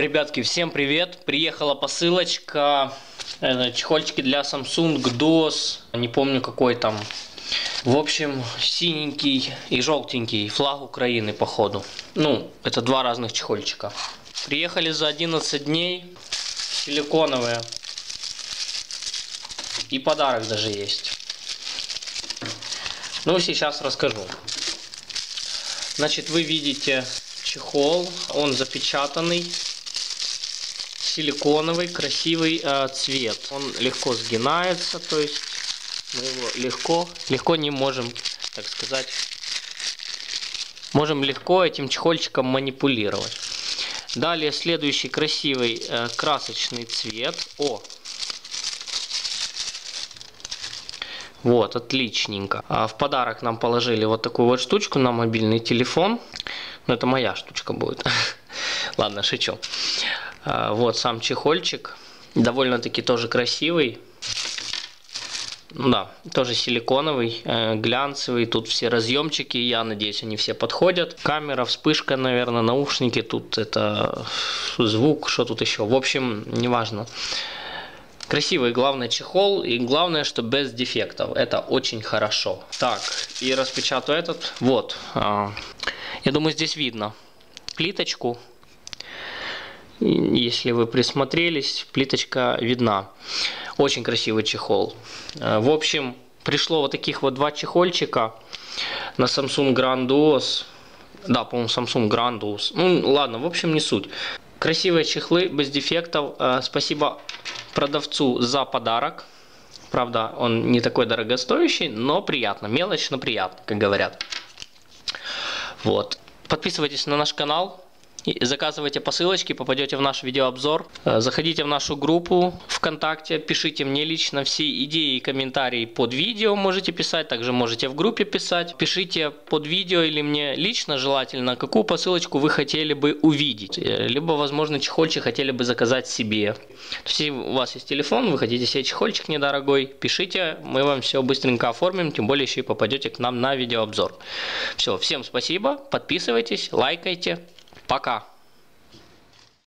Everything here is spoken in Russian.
ребятки, всем привет! Приехала посылочка, это, чехольчики для Samsung DOS, не помню какой там. В общем, синенький и желтенький, флаг Украины походу. Ну, это два разных чехольчика. Приехали за 11 дней, силиконовые. И подарок даже есть. Ну, сейчас расскажу. Значит, вы видите чехол, он запечатанный, силиконовый, красивый э, цвет. Он легко сгинается, то есть мы его легко, легко не можем, так сказать, можем легко этим чехольчиком манипулировать. Далее следующий красивый э, красочный цвет. О, Вот, отличненько. А в подарок нам положили вот такую вот штучку на мобильный телефон. Ну, это моя штучка будет. Ладно, шучу. А, вот сам чехольчик. Довольно-таки тоже красивый. Да, тоже силиконовый, э, глянцевый. Тут все разъемчики, я надеюсь, они все подходят. Камера, вспышка, наверное, наушники. Тут это звук, что тут еще. В общем, неважно. Красивый, главное, чехол. И главное, что без дефектов. Это очень хорошо. Так, и распечатаю этот. Вот. А, я думаю, здесь видно плиточку. Если вы присмотрелись, плиточка видна. Очень красивый чехол. Э, в общем, пришло вот таких вот два чехольчика на Samsung Grandios. Да, по-моему, Samsung Grandios. Ну, ладно, в общем, не суть. Красивые чехлы, без дефектов. Э, спасибо продавцу за подарок. Правда, он не такой дорогостоящий, но приятно. Мелочь, но приятно, как говорят. Вот. Подписывайтесь на наш канал. Заказывайте посылочки, попадете в наш видеообзор. Э, заходите в нашу группу ВКонтакте, пишите мне лично все идеи и комментарии под видео можете писать, также можете в группе писать. Пишите под видео или мне лично желательно, какую посылочку вы хотели бы увидеть. Э, либо, возможно, чехольчик хотели бы заказать себе. Если у вас есть телефон, вы хотите себе чехольчик недорогой, пишите, мы вам все быстренько оформим, тем более еще и попадете к нам на видеообзор. Все, всем спасибо, подписывайтесь, лайкайте. Пока.